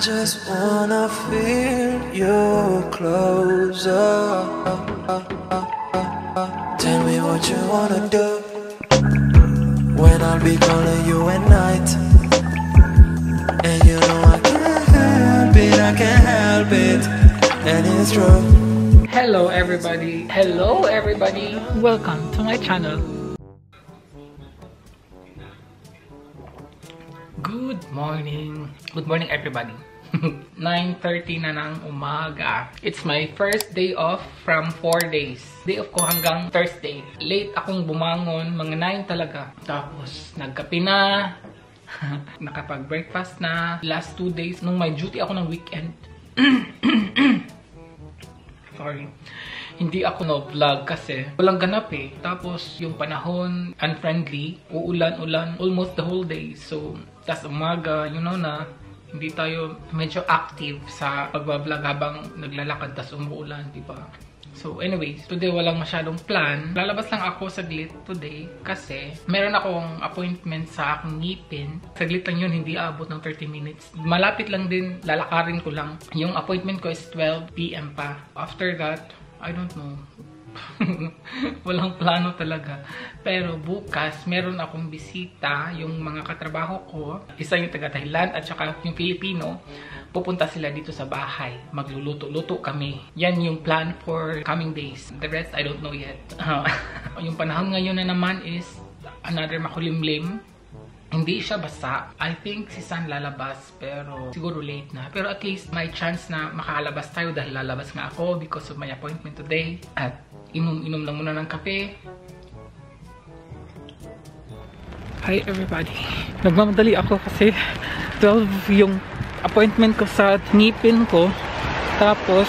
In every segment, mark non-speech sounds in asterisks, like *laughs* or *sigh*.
just wanna feel you closer. Tell me what you wanna do when I'll be calling you at night. And you know I can't help it, I can't help it, and it's true. Hello everybody! Hello everybody! Welcome to my channel. Good morning! Good morning everybody! *laughs* 9.30 na ng umaga. It's my first day off from 4 days. Day off ko hanggang Thursday. Late akong bumangon, mga 9 talaga. Tapos, nagkape na, *laughs* nakapag-breakfast na. Last 2 days, nung may duty ako ng weekend, *coughs* sorry. Hindi ako no-vlog kasi walang ganap eh. Tapos yung panahon, unfriendly, uulan-ulan almost the whole day. So, tas umaga, you know na, hindi tayo medyo active sa pagbablog habang naglalakad tas umuulan, di ba? So anyways, today walang masyadong plan. Lalabas lang ako saglit today kasi meron akong appointment sa aking ngipin. Saglit lang yun, hindi abot ng 30 minutes. Malapit lang din, lalakarin ko lang. Yung appointment ko is 12pm pa. After that, I don't know. *laughs* Walang plano talaga. Pero bukas, meron akong bisita, yung mga katrabaho ko. Isa yung taga Thailand at saka yung Filipino. Pupunta sila dito sa bahay. Magluluto-luto kami. Yan yung plan for coming days. The rest, I don't know yet. *laughs* yung panahon ngayon na naman is another makulimlim. Hindi siya basa. I think si San lalabas pero siguro late na. Pero at least may chance na makalabas tayo dahil lalabas nga ako because of my appointment today. At inom-inom lang muna ng kape. Hi everybody. Nagmamadali ako kasi 12 yung appointment ko sa ngipin ko. Tapos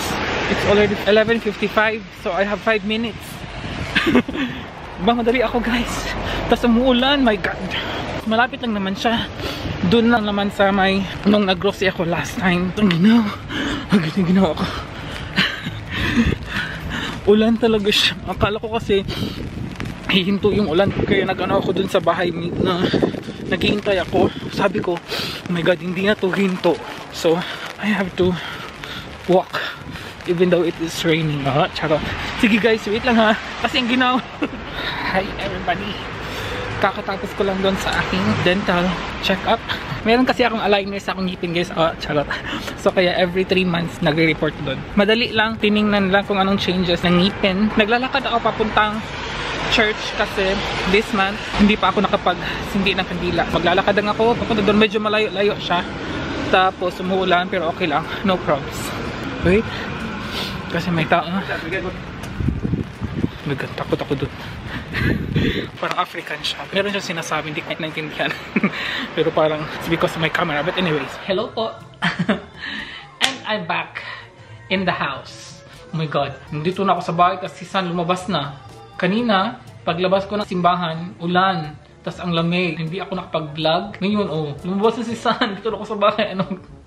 it's already 11.55 so I have 5 minutes. *laughs* Nagmamadali ako guys. Tapos umuulan, my god malapit lang naman siya doon lang naman sa may nung nag-grocery ako last time ang ginaw ang ginaw ako ulan talaga siya. Akala ko kasi hihinto yung ulan. Kaya nag-ano ako dun sa bahay na naghihintay ako. Sabi ko oh my god hindi na to hinto. So I have to walk even though it is raining. Ah, charot sige guys wait lang ha. Kasi ang ginaw *laughs* hi everybody. Kakatapos ko lang doon sa aking dental check-up. Meron kasi akong aligner sa akong ngipin guys. Oh, charot. So kaya every 3 months nagre-report doon. Madali lang, tiningnan lang kung anong changes ng ngipin. Naglalakad ako papuntang church kasi this month hindi pa ako nakapag hindi ng kandila. Maglalakad lang ako papunta doon. Medyo malayo-layo siya. Tapos umuulan pero okay lang. No problems. Wait. Kasi may tao. Nagtakot ako doon. *laughs* parang African siya. Meron siyang sinasabi, hindi ko naintindihan. *laughs* Pero parang, it's because of my camera. But anyways, hello po. *laughs* And I'm back in the house. Oh my God. Nandito na ako sa bahay kasi si San lumabas na. Kanina, paglabas ko ng simbahan, ulan. Tapos ang lamig. Hindi ako nakapag-vlog. Ngayon, oh, lumabas na si San. Dito na ako sa bahay. Anong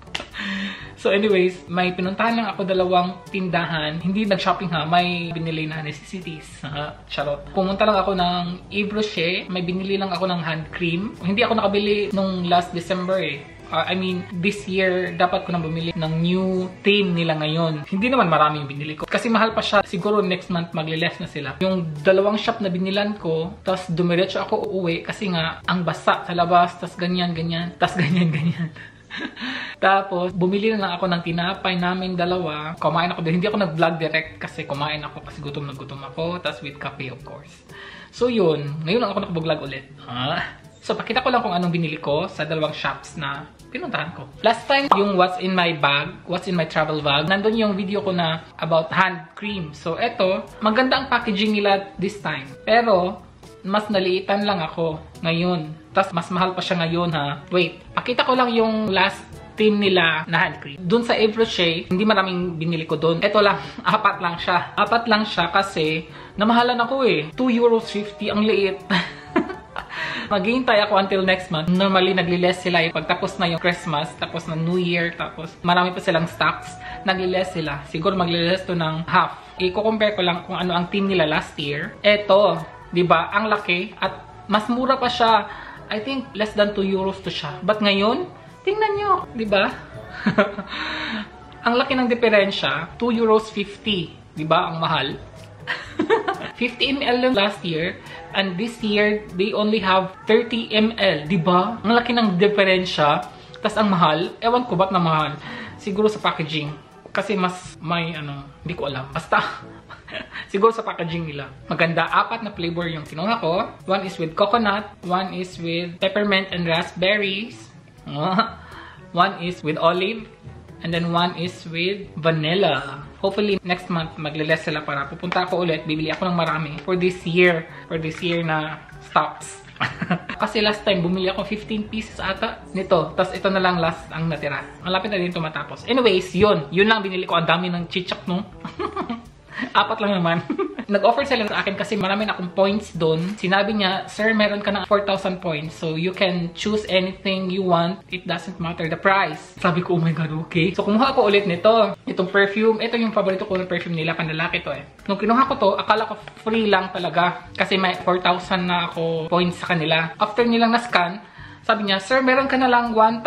So anyways, may pinuntahan lang ako dalawang tindahan. Hindi nag-shopping ha, may binili na necessities. Ha? Charot. Pumunta lang ako ng Yves Rocher. May binili lang ako ng hand cream. Hindi ako nakabili nung last December eh. Uh, I mean, this year, dapat ko na bumili ng new theme nila ngayon. Hindi naman marami yung binili ko. Kasi mahal pa siya. Siguro next month magle-less na sila. Yung dalawang shop na binilan ko, tapos dumiretso ako uuwi kasi nga ang basa sa labas, tapos ganyan, ganyan, tapos ganyan, *laughs* ganyan. *laughs* Tapos, bumili na lang ako ng tinapay namin dalawa. Kumain ako din. Hindi ako nag-vlog direct kasi kumain ako kasi gutom na gutom ako. Tapos with cafe of course. So yun, ngayon lang ako nakapag-vlog ulit. Ha? So, pakita ko lang kung anong binili ko sa dalawang shops na pinuntahan ko. Last time, yung what's in my bag, what's in my travel bag, nandun yung video ko na about hand cream. So, eto, maganda ang packaging nila this time. Pero, mas naliitan lang ako ngayon. Tapos mas mahal pa siya ngayon ha. Wait, pakita ko lang yung last team nila na hand cream. Doon sa Yves Rocher, hindi maraming binili ko doon. Ito lang, *laughs* apat lang siya. Apat lang siya kasi namahalan ako eh. 2 euros 50, ang liit. *laughs* Maghihintay ako until next month. Normally, nagli-less sila eh. Pagtapos na yung Christmas, tapos na New Year, tapos marami pa silang stocks. Nagli-less sila. Siguro magli-less to ng half. I-compare ko lang kung ano ang team nila last year. Eto, 'di ba? Ang laki at mas mura pa siya. I think less than 2 euros to siya. But ngayon, tingnan nyo, 'di ba? *laughs* ang laki ng diferensya, 2 euros 50. Di ba? Ang mahal. 50 ml lang last year and this year they only have 30 ml, 'di ba? Ang laki ng diferensya. Tas ang mahal, ewan ko ba't na mahal. Siguro sa packaging. Kasi mas may ano, hindi ko alam. Basta *laughs* siguro sa packaging nila. Maganda, apat na flavor yung kinuha ko. One is with coconut, one is with peppermint and raspberries. one is with olive, and then one is with vanilla. Hopefully, next month, magle-less sila para pupunta ako ulit. Bibili ako ng marami for this year. For this year na stocks. *laughs* Kasi last time, bumili ako 15 pieces ata nito. Tapos ito na lang last ang natira. Malapit na din ito matapos. Anyways, yun. Yun lang binili ko. Ang dami ng chichak, no? *laughs* Apat lang naman. *laughs* Nag-offer sila sa akin kasi marami na akong points doon. Sinabi niya, Sir, meron ka ng 4,000 points. So, you can choose anything you want. It doesn't matter the price. Sabi ko, oh my God, okay. So, kumuha ko ulit nito. Itong perfume. Ito yung paborito ko ng perfume nila. Panlalaki to eh. Nung kinuha ko to, akala ko free lang talaga. Kasi may 4,000 na ako points sa kanila. After nilang na-scan, sabi niya, Sir, meron ka na lang 1,000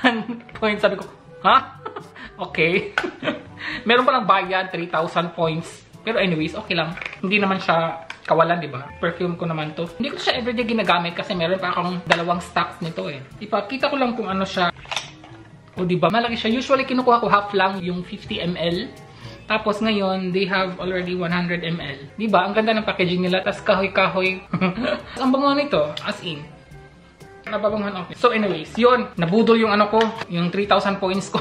*laughs* points. Sabi ko, ha? *laughs* okay. *laughs* meron pa lang bayad, 3,000 points. Pero anyways, okay lang. Hindi naman siya kawalan, di ba? Perfume ko naman to. Hindi ko siya everyday ginagamit kasi meron pa akong dalawang stocks nito eh. Ipakita ko lang kung ano siya. O di ba? Malaki siya. Usually kinukuha ko half lang yung 50 ml. Tapos ngayon, they have already 100 ml. Di ba? Ang ganda ng packaging nila. Tapos kahoy-kahoy. *laughs* ang bango nito, as in. Nababanguhan okay. So anyways, yun. Nabudol yung ano ko. Yung 3,000 points ko.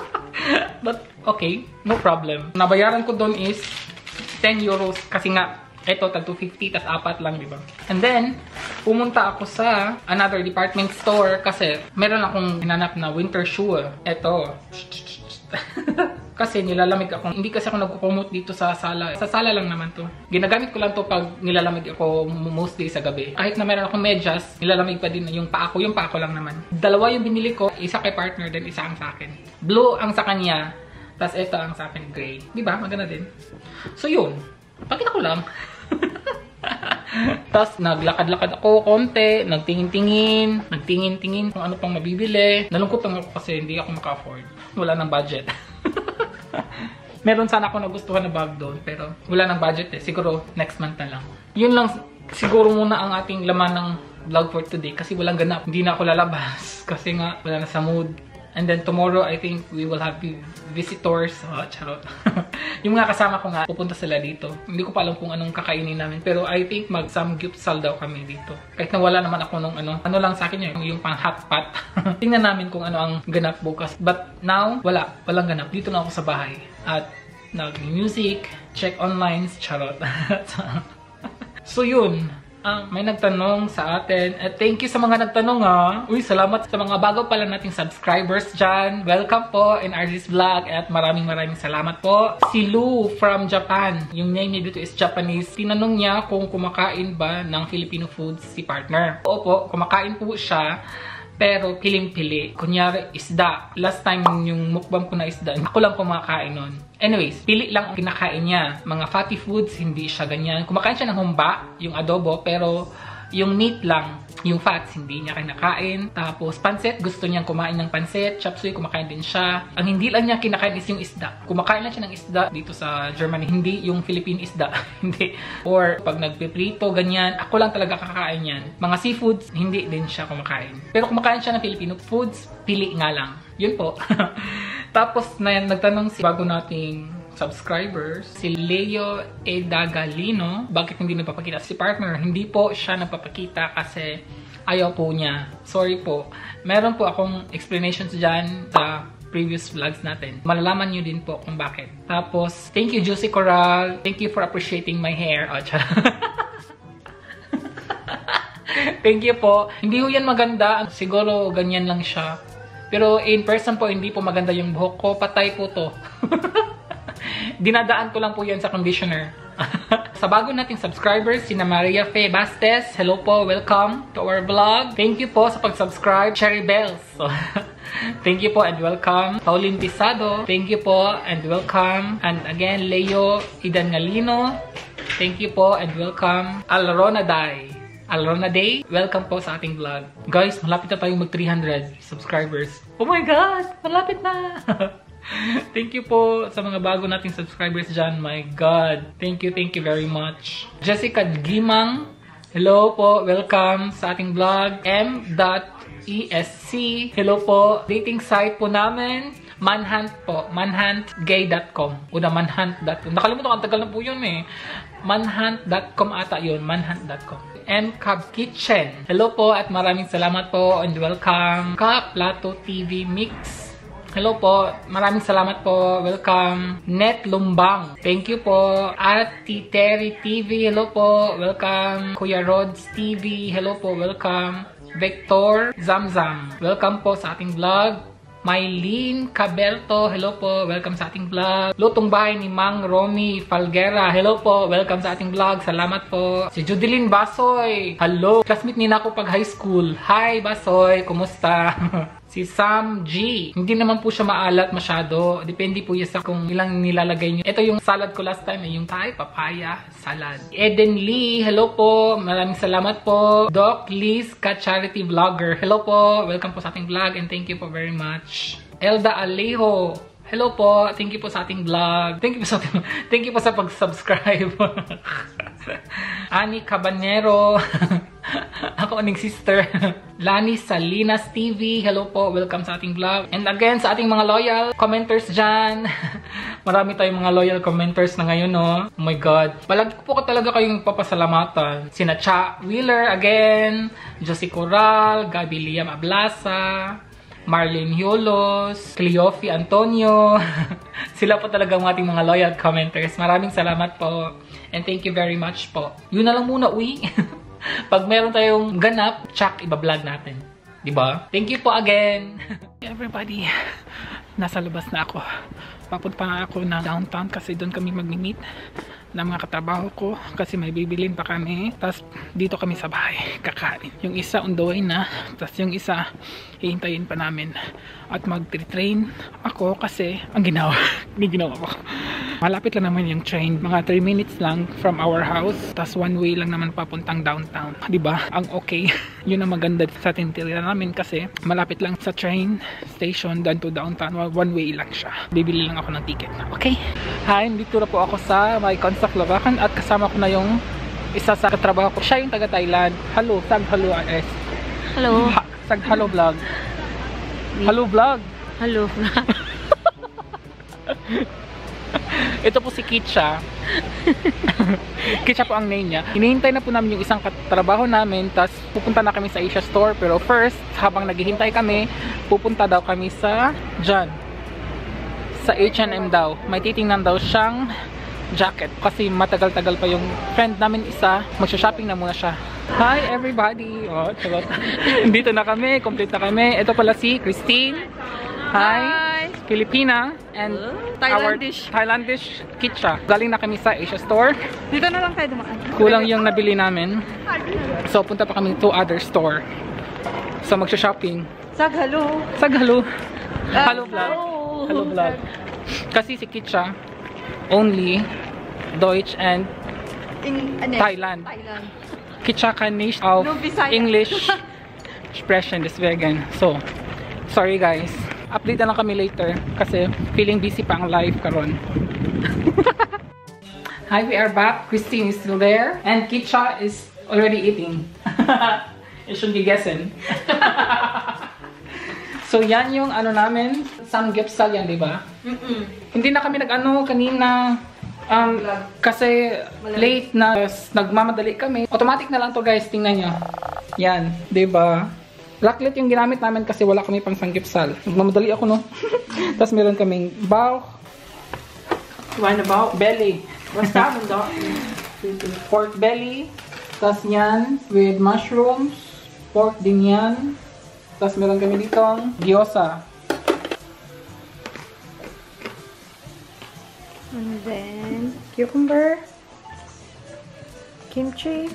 *laughs* But okay, no problem. Nabayaran ko doon is 10 euros kasi nga ito tag 250 tas apat lang, di ba? And then pumunta ako sa another department store kasi meron akong hinanap na winter shoe. Ito. *laughs* kasi nilalamig ako. Hindi kasi ako nagpo-promote dito sa sala. Sa sala lang naman to. Ginagamit ko lang to pag nilalamig ako mostly sa gabi. Kahit na meron akong medyas, nilalamig pa din yung paa ko. Yung paa ko lang naman. Dalawa yung binili ko. Isa kay partner, then isa ang sa akin. Blue ang sa kanya. Tapos ito ang sa akin gray. Di ba? Maganda din. So yun. Pakita ko lang. *laughs* *laughs* Tapos naglakad-lakad ako konti, nagtingin-tingin, nagtingin-tingin kung ano pang mabibili. Nalungkot lang ako kasi hindi ako maka-afford. Wala ng budget. *laughs* Meron sana ako nagustuhan na bag doon, pero wala ng budget eh. Siguro next month na lang. Yun lang siguro muna ang ating laman ng vlog for today kasi walang ganap. Hindi na ako lalabas *laughs* kasi nga wala na sa mood. And then tomorrow, I think we will have visitors. Oh, charot. *laughs* yung mga kasama ko nga, pupunta sila dito. Hindi ko pa alam kung anong kakainin namin. Pero I think mag samgyupsal daw kami dito. Kahit na wala naman ako nung ano. Ano lang sa akin yun, yung pang hot pot. *laughs* Tingnan namin kung ano ang ganap bukas. But now, wala. Walang ganap. Dito na ako sa bahay. At nag-music, check online, charot. *laughs* so yun, Ah, may nagtanong sa atin. At thank you sa mga nagtanong ha. Uy, salamat sa mga bago pala nating subscribers dyan. Welcome po in RG's Vlog at maraming maraming salamat po. Si Lou from Japan. Yung name niya dito is Japanese. Tinanong niya kung kumakain ba ng Filipino foods si partner. Opo, kumakain po siya. Pero piling-pili. Kunyari, isda. Last time yung mukbang ko na isda, ako lang kumakain nun. Anyways, pili lang ang kinakain niya. Mga fatty foods, hindi siya ganyan. Kumakain siya ng humba, yung adobo, pero yung meat lang, yung fats, hindi niya kinakain. Tapos, pansit, gusto niyang kumain ng pansit. Chop kumakain din siya. Ang hindi lang niya kinakain is yung isda. Kumakain lang siya ng isda dito sa Germany. Hindi yung Philippine isda. *laughs* hindi. Or, pag nagpiprito, ganyan. Ako lang talaga kakain yan. Mga seafoods, hindi din siya kumakain. Pero kumakain siya ng Filipino foods, pili nga lang. Yun po. *laughs* Tapos, na, nagtanong si bago nating subscribers, si Leo Edagalino. Bakit hindi nagpapakita si partner? Hindi po siya nagpapakita kasi ayaw po niya. Sorry po. Meron po akong explanations dyan sa previous vlogs natin. Malalaman nyo din po kung bakit. Tapos, thank you Juicy Coral. Thank you for appreciating my hair. Oh, *laughs* thank you po. Hindi po yan maganda. Siguro ganyan lang siya. Pero in person po, hindi po maganda yung buhok ko. Patay po to. *laughs* Dinadaan ko lang po yan sa conditioner. *laughs* sa bago nating subscribers, sina Maria Fe Bastes. Hello po, welcome to our vlog. Thank you po sa pag-subscribe. Cherry Bells. *laughs* Thank you po and welcome. Pauline Pisado. Thank you po and welcome. And again, Leo Idangalino. Thank you po and welcome. Alrona Dai. Alrona Day. Welcome po sa ating vlog. Guys, malapit na tayong mag 300 subscribers. Oh my God! Malapit na! *laughs* *laughs* thank you po sa mga bago nating subscribers dyan. My God. Thank you, thank you very much. Jessica Gimang. Hello po. Welcome sa ating vlog. M.ESC. Hello po. Dating site po namin. Manhunt po. Manhuntgay.com. Una manhunt.com. Nakalimutan ko, ang tagal na po yun eh. Manhunt.com ata yun. Manhunt.com. And Cub Kitchen. Hello po at maraming salamat po and welcome. Ka Plato TV Mix. Hello po. Maraming salamat po. Welcome. Net Lumbang. Thank you po. Ati Terry TV. Hello po. Welcome. Kuya Rods TV. Hello po. Welcome. Vector Zamzam. Welcome po sa ating vlog. Mylene Caberto, hello po, welcome sa ating vlog. Lutong bahay ni Mang Romy Falguera, hello po, welcome sa ating vlog, salamat po. Si Judeline Basoy, hello. Classmate ni na ako pag high school. Hi Basoy, kumusta? *laughs* si Sam G. Hindi naman po siya maalat masyado. Depende po yan sa kung ilang nilalagay nyo. Ito yung salad ko last time, eh, yung Thai papaya salad. Eden Lee, hello po. Maraming salamat po. Doc Liz Ka Charity Vlogger. Hello po. Welcome po sa ating vlog and thank you po very much. Elda Alejo. Hello po. Thank you po sa ating vlog. Thank you po sa ating, *laughs* thank you po sa pag-subscribe. *laughs* Ani Cabanero. *laughs* *laughs* Ako aning sister. *laughs* Lani Salinas TV. Hello po. Welcome sa ating vlog. And again, sa ating mga loyal commenters dyan. *laughs* Marami tayong mga loyal commenters na ngayon, no? Oh my God. Palagi ko po talaga kayong papasalamatan. Sina Cha Wheeler again. Josie Coral. Gabi Liam Ablasa. Marlene Hiolos, Cleofi Antonio. Sila po talaga ang ating mga loyal commenters. Maraming salamat po. And thank you very much po. Yun na lang muna, uy. *laughs* Pag meron tayong ganap, tsak, iba-vlog natin. Diba? Thank you po again. *laughs* Everybody, nasa labas na ako. Papunta na ako na downtown kasi doon kami mag-meet ng mga katrabaho ko kasi may bibilin pa kami. Tapos dito kami sa bahay kakain. Yung isa on the way na. Tapos yung isa hihintayin pa namin. At mag-train ako kasi ang ginawa. *laughs* Hindi ginawa ko. Malapit lang naman yung train. Mga 3 minutes lang from our house. Tapos one way lang naman papuntang downtown. ba diba? Ang okay. *laughs* Yun ang maganda sa tinitira namin kasi malapit lang sa train station down to downtown. One way lang siya. Bibili lang ako ng ticket. Okay? Hi, dito na po ako sa my contact Labakan at kasama ko na yung isa sa katrabaho ko. Siya yung taga Thailand. Hello, Sag Hello RS. Hello. Ha, Sag Hello Vlog. Hello Vlog. Hello. *laughs* *laughs* Ito po si Kitcha. *laughs* Kitcha po ang name niya. Hinihintay na po namin yung isang katrabaho namin. Tapos pupunta na kami sa Asia Store. Pero first, habang naghihintay kami, pupunta daw kami sa John. Sa H&M daw. May titingnan daw siyang jacket. Kasi matagal-tagal pa yung friend namin isa. Magsha-shopping na muna siya. Hi everybody! Oh. *laughs* Dito na kami. Complete na kami. Ito pala si Christine. Hi! Hi! Filipina and Thailandish. our Thailandish kitcha. Galing na kami sa Asia Store. Dito na lang tayo dumaan. Kulang yung nabili namin. So punta pa kami to other store. So magsha-shopping. Sag, hello. Sag hello. Hello vlog. hello. Vlog. Kasi si Kitcha only Deutsch and In, ano, Thailand. Thailand. Kitcha kann nicht auf No. English *laughs* sprechen deswegen. So, sorry guys. Update na lang kami later kasi feeling busy pa ang live karon. *laughs* Hi, we are back. Christine is still there and Kitcha is already eating. *laughs* you should be guessing. so, yan yung ano namin. Samgyeopsal yan, di ba? Mm-mm. Hindi na kami nag-ano kanina. Um, kasi late na, nagmamadali kami. Automatic na lang to guys, tingnan nyo. Yan, 'di ba? Rocklet yung ginamit namin kasi wala kami pang sanggipsal. Nagmamadali ako, no? *laughs* Tapos meron kaming bao, Wine about? belly, What's that one, Doc? pork belly. Tapos yan, with mushrooms, pork din yan. Tapos meron kami dito gyoza. And then, cucumber, kimchi.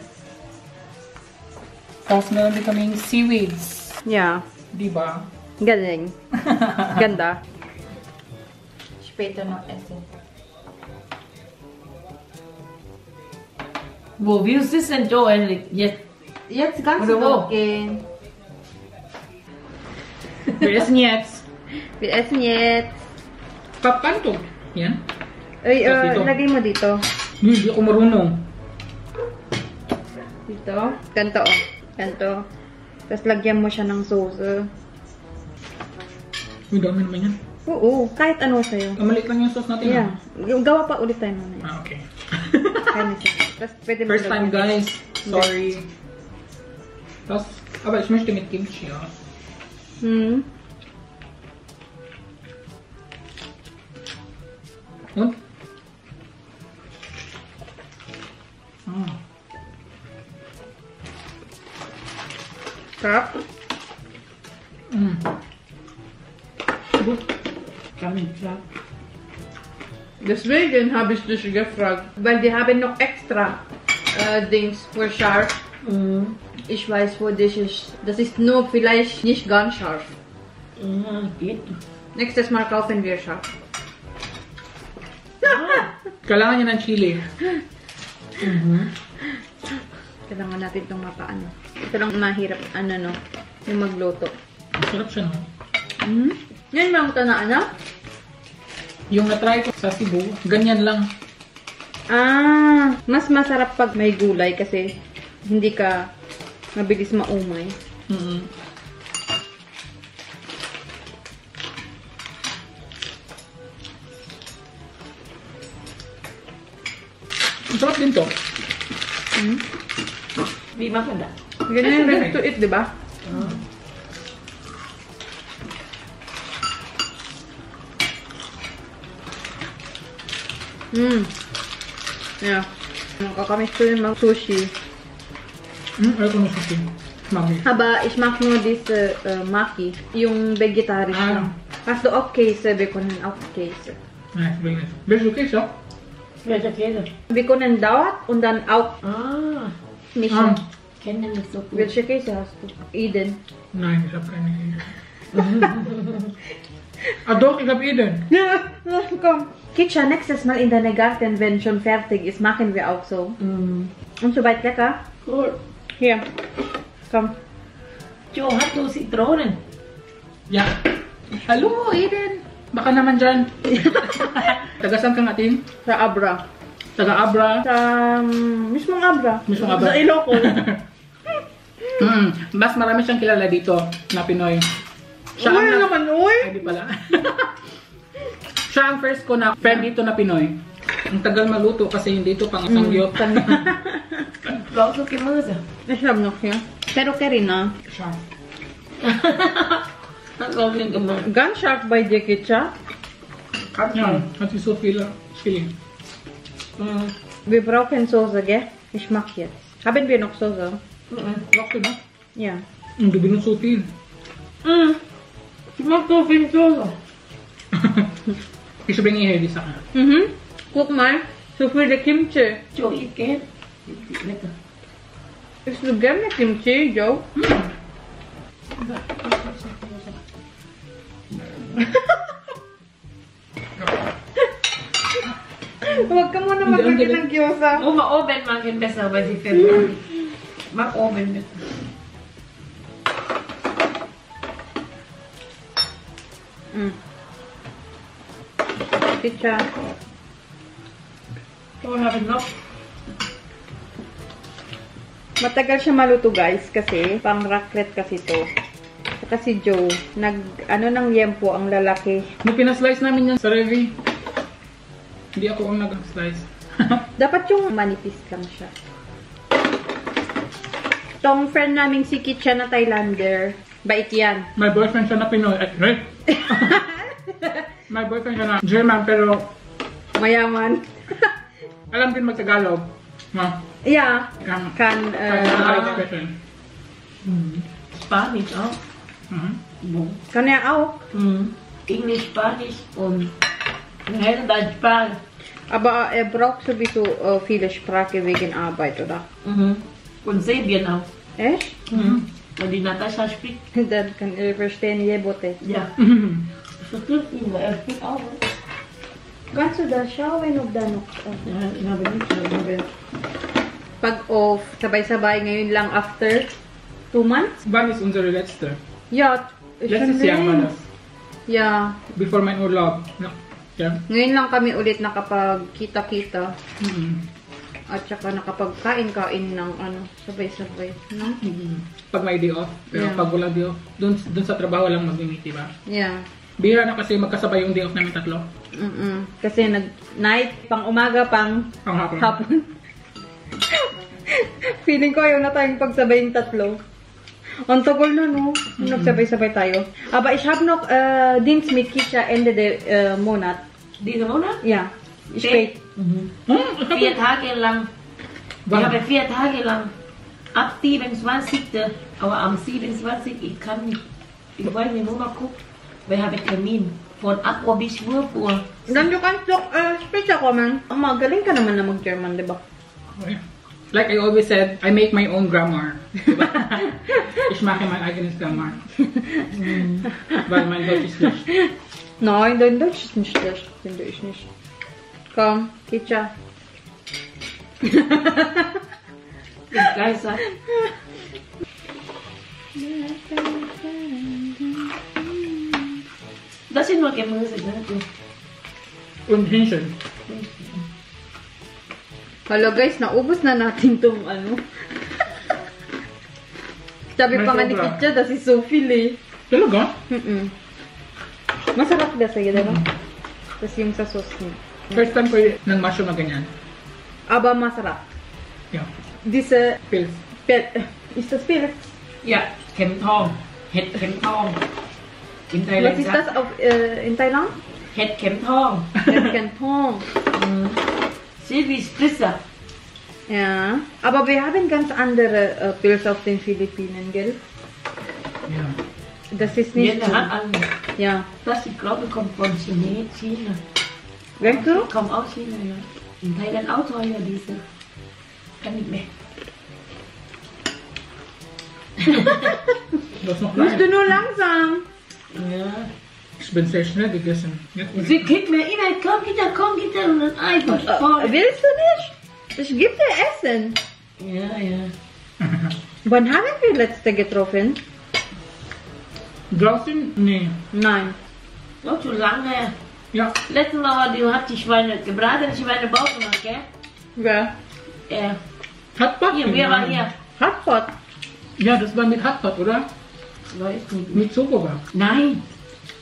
Tapos meron din kaming seaweeds. Yeah. Di ba? Galing. *laughs* Ganda. Später noch essen. Wo willst du es denn da eigentlich? Jetzt jetzt ganz Oder wo? gehen. Wir essen jetzt. Wir essen jetzt. Papan to. Yan. Ay, uh, lagay mo dito. Hindi ako marunong. Dito. Ganto, oh. Ganto. Tapos lagyan mo siya ng sauce. Uy, dami naman yan. Oo, kahit ano sa'yo. Ang maliit lang yung sauce natin. Yeah. Yung Gawa pa ulit tayo ah. mamaya. Ah, okay. Tapos pwede First time guys. Sorry. Tapos, aber ich möchte mit Kimchi, ja. Hmm. Und? Sarap. Mm. Gut. Damit klar. Deswegen habe ich dich gefragt. Weil die haben noch extra äh, Dings für scharf. Mhm. Ich weiß, wo das ist. Das ist nur vielleicht nicht ganz scharf. Ja, geht. Nächstes Mal kaufen wir scharf. Kailangan niya ng chili. Kailangan natin itong mapaano. Ito lang mahirap, ano no, yung magluto. Masarap siya, no? Hmm? Yan lang ito na ano? Yung na-try ko sa Cebu, ganyan lang. Ah, mas masarap pag may gulay kasi hindi ka mabilis maumay. Mm Masarap din to. Wie machen das? Ganyan yung ready to eat, di ba? Hmm. Yeah. Nakakamiss ko yung mga sushi. Mm, ayaw ko na sushi. Mami. Aber ich mag nur diese äh, Maki, yung vegetarisch. Ah. Auch Käse? Wir können auch Käse. Nice, very nice. Willst du Käse? Welcher Käse? Wir können dort und dann auch Ah, mischen. Ah. Kenne nicht *laughs* so gut. Welche Käse hast du? Eden. Nein, ich habe keine Käse. ah doch, ich habe Eden. Ja, komm. Kitscha, nächstes Mal in deinem Garten, wenn schon fertig ist, machen wir auch so. Mhm. Und soweit lecker? Cool. Hier. Komm. Joe, hast du Zitronen? Ja. Hallo, Eden. Baka naman dyan. *laughs* Tagasan ka natin? Sa Abra. Taga Abra. Sa um, mismong Abra. Mismong Abra. Sa Ilocos. *laughs* Mm, mas marami siyang kilala dito na Pinoy. Siya ang Uy, na- naman, uy. Ay, di pala. *laughs* Siya ang first ko na friend dito na Pinoy. Ang tagal maluto kasi hindi ito pang isang yop. Brauchst du Gemüse? Ich hab noch hier. Pero Karina, *laughs* Siya. Hast du den Gemüse? ganz scharf bei dir, Kitscha. Ja, hat sie so viel Chili. Mhm. Wir brauchen Soße, gell? Ich mach jetzt. Haben wir noch Soße? Mhm. Bakit na? Ja. Ang gabi ng so viel. Mhm. Ich mag so viel Soße. Ich bringe hier die Sachen. Mhm. Guck mal, so viele Kimchi. Joe, ich gehe. Lecker. Isst du gerne Kimchi, Joe? Huwag ka muna Hindi, ang maglagay galing. ng gyoza. Oma Oven mag ich besser, weil sie Februari. Mag Oven besser. Mm. Kitcha. So ich noch. Matagal siya maluto guys kasi pang raclette kasi to. Saka si Joe, nag ano ng yempo ang lalaki. Nung pinaslice namin yan sa Revi, hindi ako ang nag-slice. *laughs* Dapat yung manipis lang siya. Tong friend naming si Kitcha na Thailander, bait yan. My boyfriend siya na Pinoy. Ay, right? *laughs* My boyfriend siya na German pero Mayaman. *laughs* alam din mag-Tagalog. No? yeah. Kan, Kan, kan uh, expression. Spanisch auch. Mhm. Mhm. kan er auch. Mhm. Englisch, Spanisch und Niederländisch, Spanisch. Aber er braucht sowieso äh, viele Sprache wegen Arbeit, oder? Mhm. Und Auch. Echt? Mhm. Weil die Natascha spricht. Dann kann er verstehen jebote. Ja. Mhm. Er spricht auch. Kannst du da schauen, ob da noch... Ja, ich habe nicht. Ich habe pag off, sabay-sabay ngayon lang after two months. Wann ist unsere letzte? Ja, Letztes Jahr war das. Yeah. Before mein Urlaub. Ja. Ja. Ngayon lang kami ulit nakapag-kita-kita. Mhm. At saka nakapagkain-kain ng ano, sabay-sabay. No? Mhm. Pag may day off. Pero Yeah. pag wala day off, dun, dun sa trabaho lang mag-meet, diba? Yeah. Bihira na kasi magkasabay yung day off namin tatlo. Mm-mm. Kasi nag-night, pang umaga, pang Ang hapon. hapon. *laughs* Feeling ko ayaw na tayong pagsabay yung tatlo. Ang tagal na, no? Nagsabay-sabay tayo. Aber ich habe noch äh, Dienst mit Kisha Ende der äh, Monat. Diesen Monat? Ja. Ich spät. Hmm, Vier Tage lang. Ich habe vier Tage lang. Ab 27. Aber am 27. ich kann nicht. Ich wollte mir nur mal gucken. Weil ich habe einen Termin. Von 8 Uhr bis 12 Uhr. Dann du kannst doch äh, später kommen. Ang magaling ka naman na mag-German, di ba? Okay. Like I always said, I make my own grammar. Diba? *laughs* ich mache mein eigenes Grammar. *laughs* Weil mein Deutsch ist schlecht. Nein, dein Deutsch ist nicht schlecht, finde ich nicht. Komm, Kisha. Begeistert. Das sind nur Gemüse, ne? Und Hähnchen. Hala guys, naubos na natin tong ano. Sabi May pa nga ni sobra. Kitcha, das ist so viel eh. Talaga? Mm-mm. Masarap na sa'yo, diba? Tapos yung sa sauce niya. First time ko ng mushroom na ganyan. Aber masarap. Yeah. Diese, Pills. Pel ist das Pilz? Ja, Chemtong. Het Chemtong. In Was Thailand ist sagt das auf, äh, in Thailand? Het Chemtong. Kentong. Silvi Spritzer. Ja. Aber wir haben ganz andere äh, Pilze auf den Philippinen, gell? Ja. Das ist nicht Jeder so. Ja. Das, ich glaube, kommt von China. Weißt du? Kommt aus China, ja. In Thailand auch teuer, diese. Kann nicht mehr. *laughs* Musst du nur langsam. Ja. Ich bin sehr schnell gegessen. Sie kriegt mir immer, komm, Gitter, komm, Gitter, und dann einfach Äh, voll. willst du nicht? Ich gebe dir Essen. Ja, ja. *laughs* Wann haben wir letzte getroffen? Draußen? Nee. Nein. Noch zu lange. Ja. Letztes Mal war die, hat die Schweine gebraten, die Schweine Bauch gemacht, gell? Wer? Ja. Hotpot? Hier, wer war hier? Hotpot. Ja, das war mit Hotpot, oder? Weiß nicht. Mit Sokoba. Nein.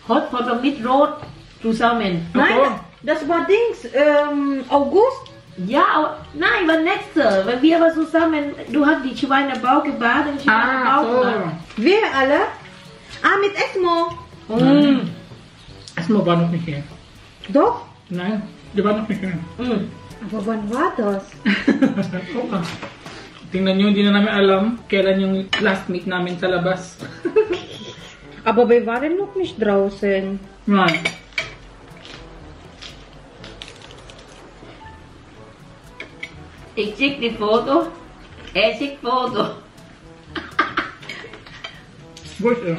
Hotpot und mit Rot zusammen. Nein, das war Dings, ähm, August. Ja, aber nein, war nächste. Weil wir aber zusammen, du hast die Schweine Bauch gebadet, die Schweine Ah, Bauch so. gemacht. Wir alle? Ah, mit Esmo. Mm. Esmo war noch nicht hier. Doch. Nein, die war noch nicht hier. Mm. Aber wann war das? Okay. Tingnan nyo, hindi na namin alam kailan yung last meet namin sa labas. Aber wir waren noch nicht draußen. Nein. Ich schick die Foto. Er schickt Foto. Wo ist er?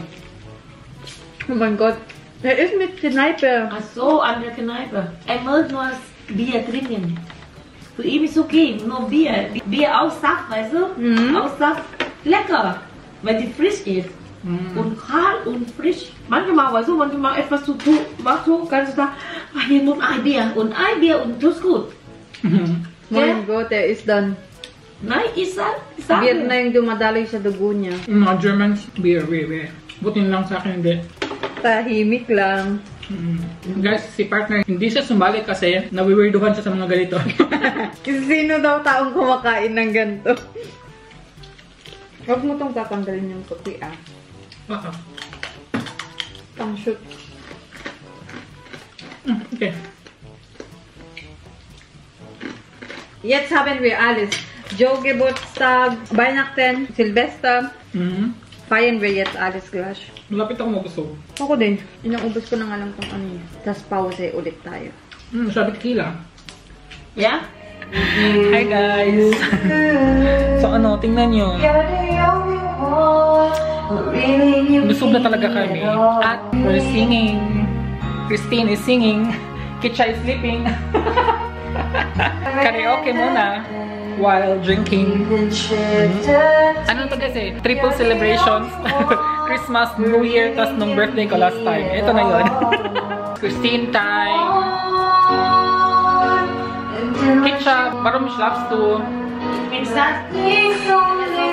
Oh mein Gott. Er ist mit Kneipe. Ach so, andere Kneipe. Er muss nur das Bier trinken. Für ihn ist okay, nur Bier. Bier aus Saft, weißt du? Mhm. Aus Saft. Lecker, weil die frisch ist. Mm. Und kalt und frisch. Manchmal, weißt du, manchmal etwas zu tun, machst du, kannst du sagen, ah, hier nur ein Bier und ein Bier und das ist gut. Mhm. Mein Gott, er ist dann. Nein, ich sag, ich sag Weird na yung dumadaloy sa dugo niya. Mga Germans, beer, beer, beer. Buti lang sa akin hindi. Tahimik lang. Mm. Guys, si partner, hindi siya sumali kasi nawiwirduhan siya sa mga ganito. *laughs* Kasi sino daw taong kumakain ng ganito? Huwag mo tong tatanggalin yung puti ah. Oo. Pang shoot. Mm, okay. Jetzt haben wir alles. Joe Geburtstag, Weihnachten, Silvester. Mm. Feiern wir jetzt alles gleich. Malapit ako mabusog. Ako din. Inaubos ko na nga lang tong ano yun. Tapos pause ulit tayo. Mm, sabi kila. Ja? Hi guys! so ano, tingnan nyo. Busog na talaga kami. At we're singing. Christine is singing. Kitcha is sleeping. *laughs* Karaoke muna. while drinking. Ano to kasi? Triple celebrations. *laughs* Christmas, New Year, tas nung birthday ko last time. Ito na yun. *laughs* Christine time. Ketchup. Warum schlafst du? Exactly so many.